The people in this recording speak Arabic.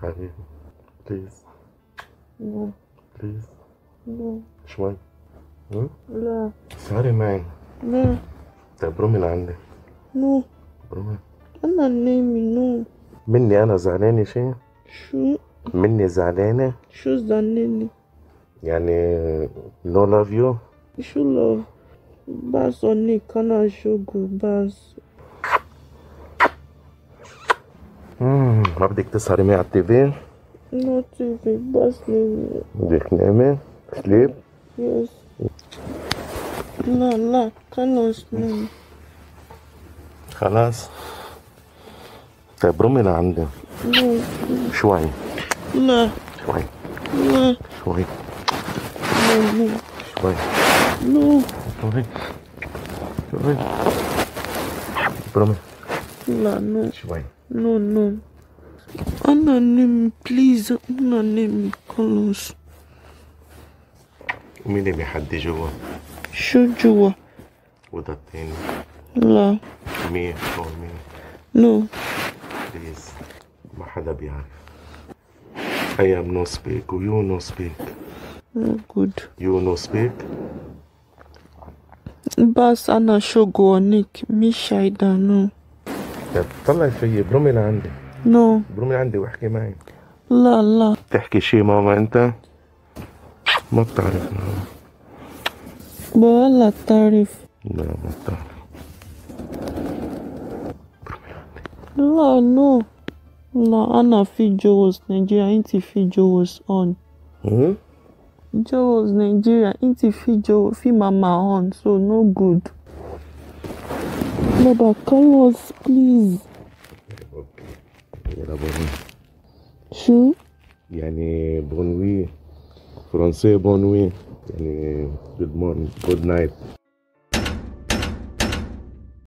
I you. Please. No. Please. Yeah. Shmai. No. La. Hmm? Sorry, man. La. Da brumi na ande. I'm not naming no. Minni ana zane ne shi? Shu. Minni zane ne? Shu zane. Yani no love you? Shu love. Bas oni show shugu bas. ما بدك تسهري معي على ال TV. no TV بس نيمي بدك تنامي sleep. yes. لا لا خلاص نيمي خلاص. طيب رومي لعندي شوي. لا. شوي. لا. شوي. شوي. no شوي. شوي. رومي. لا نو شوي. نو نو أنا نيمي بليز أنا نيمي خلاص مين اللي حد جوا شو جوا وده التاني لا مين هو مين نو بليز ما حدا بيعرف I am no speak و you no speak نو جود you no speak بس أنا شوغو أنيك مش شايدة نو طيب طلعي فيي برومي لعندي نو. برومي لعندي واحكي معي. لا لا. تحكي شي ماما انت؟ ما بتعرف ماما ولا تعرف لا ما بتعرف. لا نو. لا أنا في جوز نيجيريا أنت في جوز هم؟ جوز نيجيريا أنت في جو في ماما أون so no good. بابا call us please. يلا بونوي شو؟ يعني بونوي فرنسي بونوي يعني جود مورنينج جود نايت